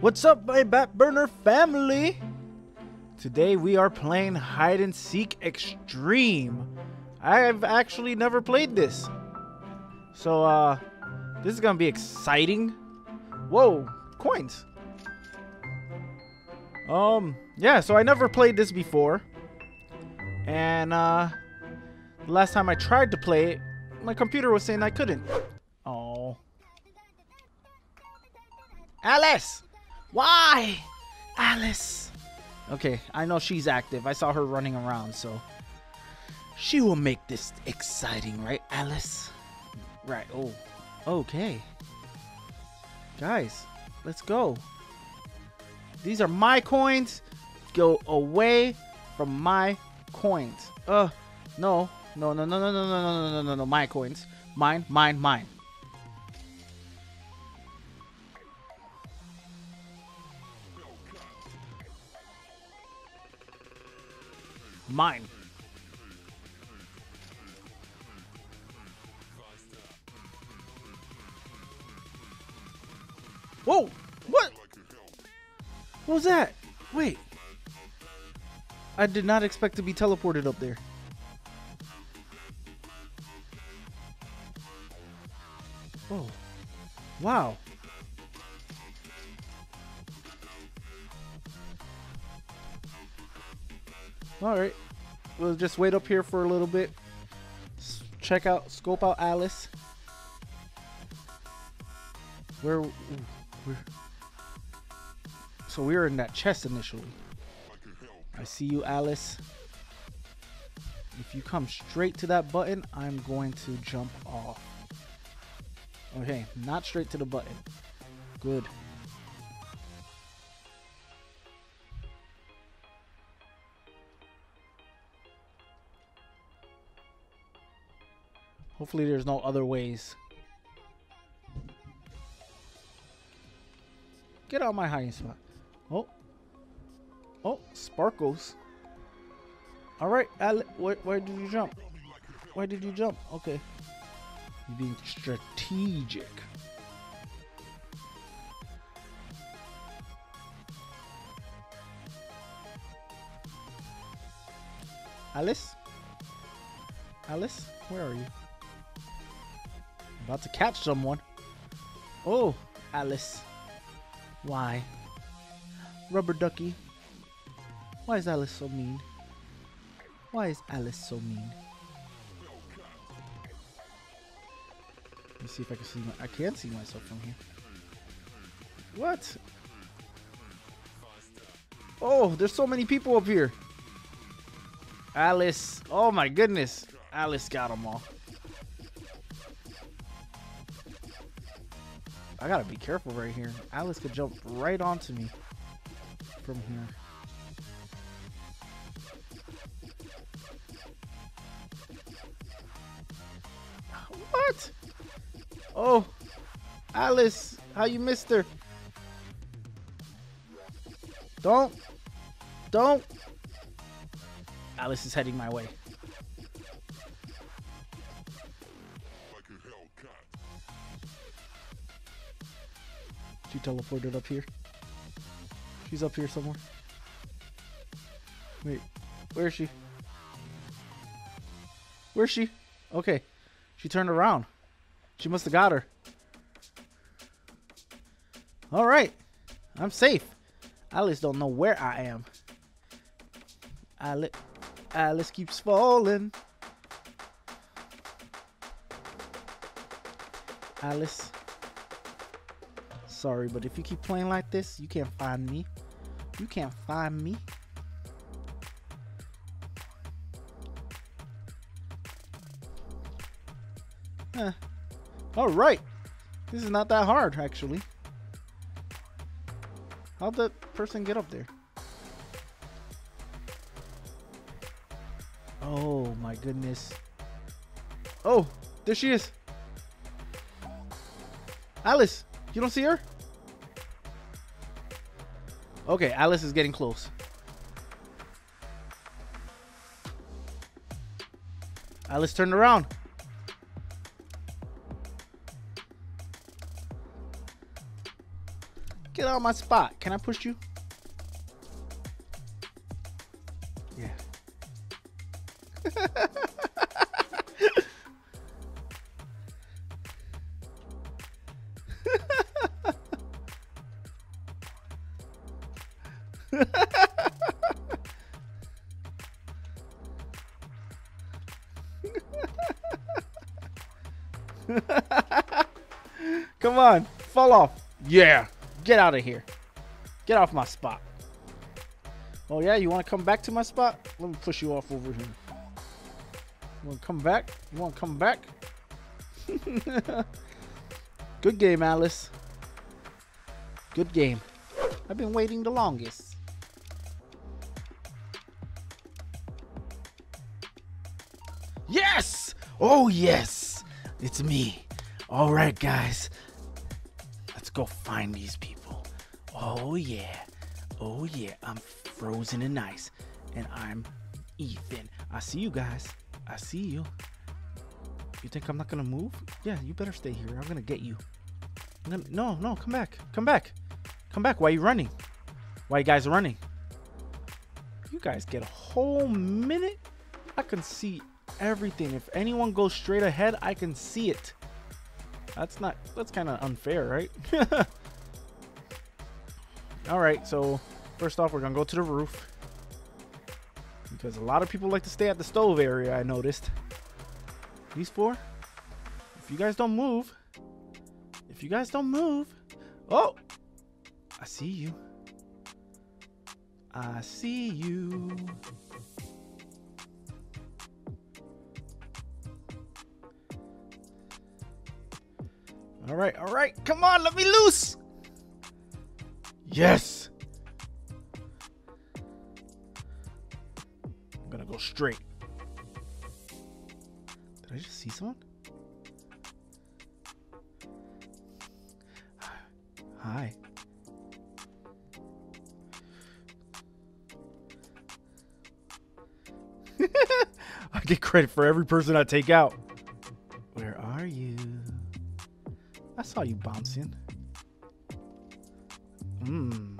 What's up, my Backburner family? Today we are playing Hide and Seek Extreme. I've actually never played this. So, uh, this is gonna be exciting. Whoa, coins. Um, yeah, so I never played this before. And, uh, the last time I tried to play it, my computer was saying I couldn't. Oh. Alice! Why? Alice. Okay, I know she's active. I saw her running around, so she will make this exciting, right, Alice? Right. Oh, okay. Guys, let's go. These are my coins. Go away from my coins. Uh, no, no, no, no, no, no, no, no, no, no, no, my coins. Mine, mine, mine. Mine. Whoa! What? What was that? Wait. I did not expect to be teleported up there. Oh. Wow. Alright. We'll just wait up here for a little bit. Check out, scope out Alice. Where, where? So we were in that chest initially. I see you, Alice. If you come straight to that button, I'm going to jump off. Okay, not straight to the button. Good. Hopefully there's no other ways. Get out my hiding spot. Oh. Oh, sparkles. All right, Ale where, where did you jump? Where did you jump? Okay. You're being strategic. Alice? Alice, where are you? About to catch someone. Oh, Alice. Why? Rubber ducky. Why is Alice so mean? Why is Alice so mean? Let me see if I can see my, I can see myself from here. What? Oh, there's so many people up here. Alice. Oh my goodness. Alice got them all. I gotta be careful right here. Alice could jump right onto me from here. What? Oh, Alice, how you missed her? Don't, don't. Alice is heading my way. Teleported up here. She's up here somewhere. Wait, where is she? Where's she? Okay, she turned around. She must have got her. All right, I'm safe. Alice don't know where I am. Alice, Alice keeps falling. Alice. Sorry, but if you keep playing like this, you can't find me. You can't find me. Eh. All right. This is not that hard, actually. How'd that person get up there? Oh my goodness. Oh, there she is. Alice, you don't see her? Okay, Alice is getting close. Alice turned around. Get out of my spot. Can I push you? Come on, fall off. Yeah, get out of here. Get off my spot. Oh yeah, you want to come back to my spot? Let me push you off over here. You want to come back? You want to come back? Good game, Alice. Good game. I've been waiting the longest. Oh, yes! It's me. All right, guys. Let's go find these people. Oh, yeah. Oh, yeah. I'm frozen in ice. And I'm Ethan. I see you guys. I see you. You think I'm not gonna move? Yeah, you better stay here. I'm gonna get you. Gonna, no, no, come back. Come back. Come back. Why are you running? Why you guys running? You guys get a whole minute? I can see everything. If anyone goes straight ahead, I can see it. That's not, that's kind of unfair, right? All right, so first off, we're gonna go to the roof. Because a lot of people like to stay at the stove area, I noticed. These four, if you guys don't move, if you guys don't move, oh, I see you. I see you. All right, all right. Come on, let me loose. Yes. I'm gonna go straight. Did I just see someone? Hi. I get credit for every person I take out. Saw you bouncing. Mmm.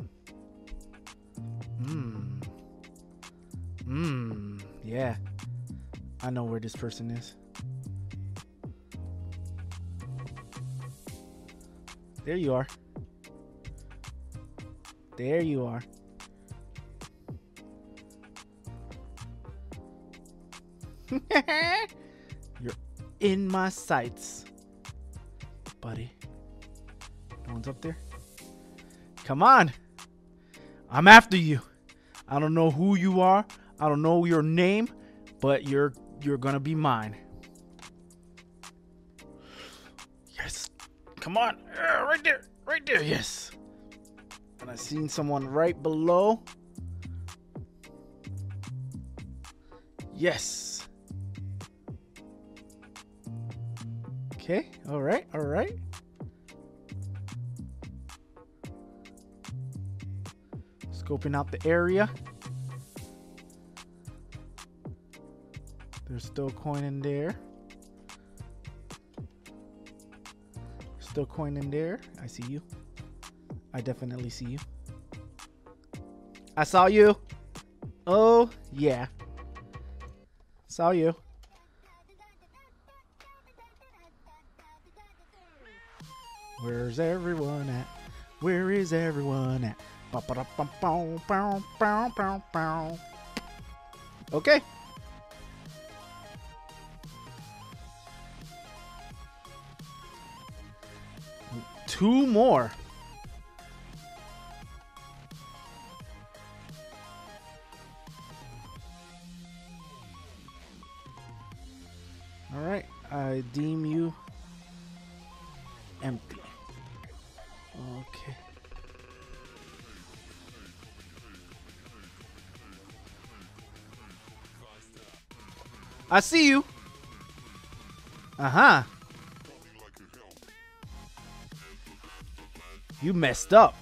Mmm. Mmm. Yeah. I know where this person is. There you are. There you are. You're in my sights, buddy. One's up there? Come on. I'm after you. I don't know who you are. I don't know your name, but you're you're gonna be mine. Yes. Come on. Uh, right there. Right there. Yes. And I seen someone right below. Yes. Okay. All right. All right. Scoping out the area. There's still coin in there. Still coin in there. I see you. I definitely see you. I saw you. Oh, yeah. Saw you. Where's everyone at? Where is everyone at? Okay. Two more. All right, I deem you empty. Okay. I see you. Uh huh. You messed up.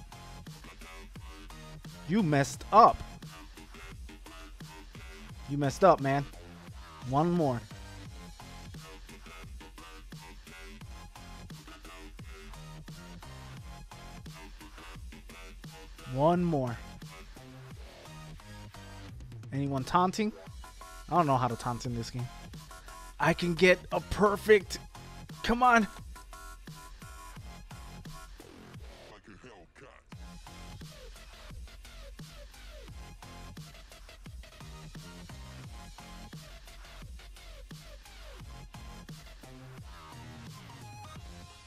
You messed up. You messed up, man. One more. One more. Anyone taunting? I don't know how to taunt in this game. I can get a perfect. Come on.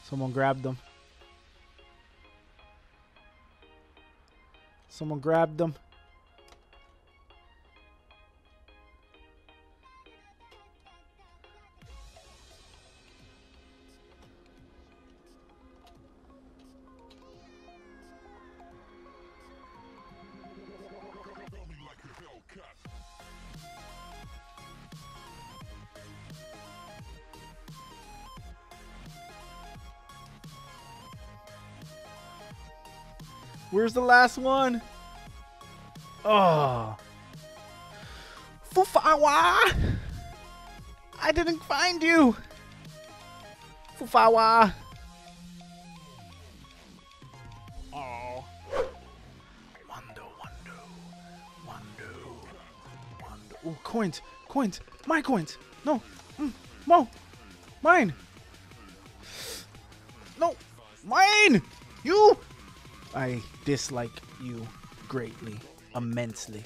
Someone grabbed them. Someone grabbed them. Where's the last one? Oh. Fufawa! I didn't find you! Fufawa! Oh. Wando, Wando, Wando, Wando. Oh, coins, coins, my coins. No, mm, Mo, mine. No, mine. You. I dislike you greatly, immensely.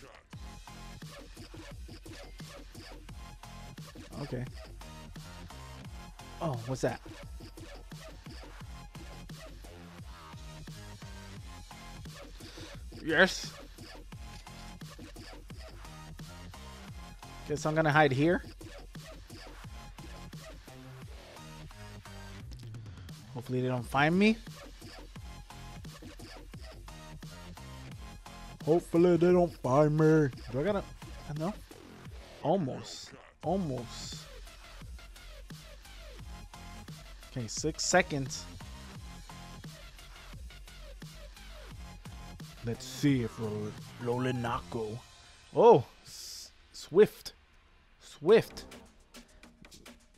Okay. Oh, what's that? Yes. Guess I'm gonna hide here. Hopefully they don't find me. Hopefully they don't find me. Do I gotta? I know. Almost. Almost. Okay, six seconds. Let's see if Lolanoko. Oh, Swift. Swift.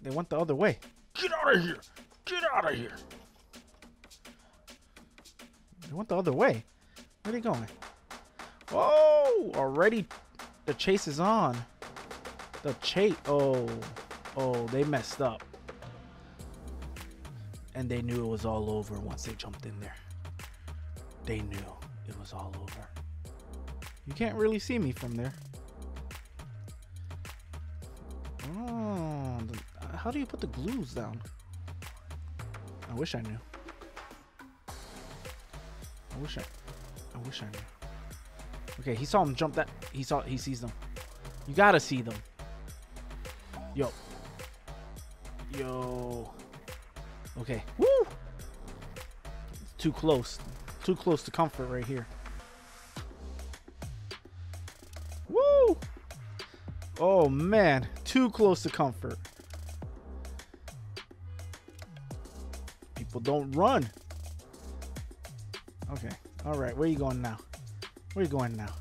They went the other way. Get out of here. Get out of here. They went the other way. Where are they going? Oh, already the chase is on. The chase. Oh, oh, they messed up. And they knew it was all over once they jumped in there. They knew it was all over. You can't really see me from there. Oh, how do you put the glues down? I wish I knew. I wish I, I wish I knew. Okay, he saw him jump that. He saw. He sees them. You gotta see them. Yo. Yo. Okay. Woo. too close. Too close to comfort right here. Woo. Oh man, too close to comfort. People don't run. Okay. All right. Where you going now? Where you going now?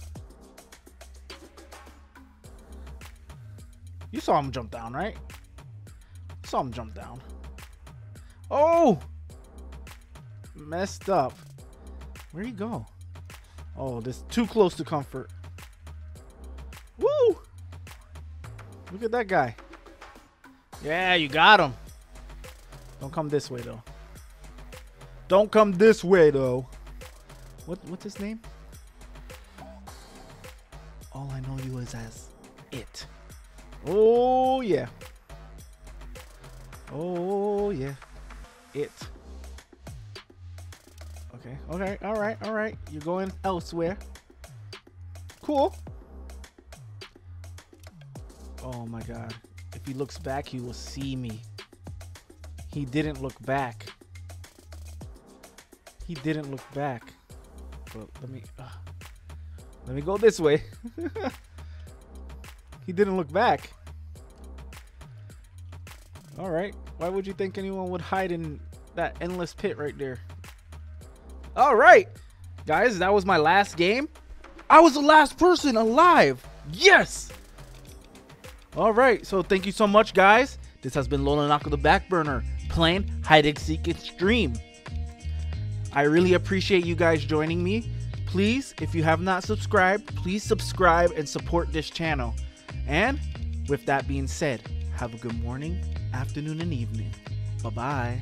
You saw him jump down, right? Saw him jump down. Oh! Messed up. Where'd he go? Oh, this too close to comfort. Woo! Look at that guy. Yeah, you got him. Don't come this way though. Don't come this way though. What what's his name? Is as it. Oh yeah. Oh yeah. It. Okay. Okay. All right. All right. You're going elsewhere. Cool. Oh my god. If he looks back, he will see me. He didn't look back. He didn't look back. But let me. Uh. Let me go this way. he didn't look back. All right. Why would you think anyone would hide in that endless pit right there? All right. Guys, that was my last game. I was the last person alive. Yes. All right. So thank you so much, guys. This has been Lolanoko the Backburner playing Hide and Seek Extreme. I really appreciate you guys joining me please, if you have not subscribed, please subscribe and support this channel. And with that being said, have a good morning, afternoon, and evening. Bye bye.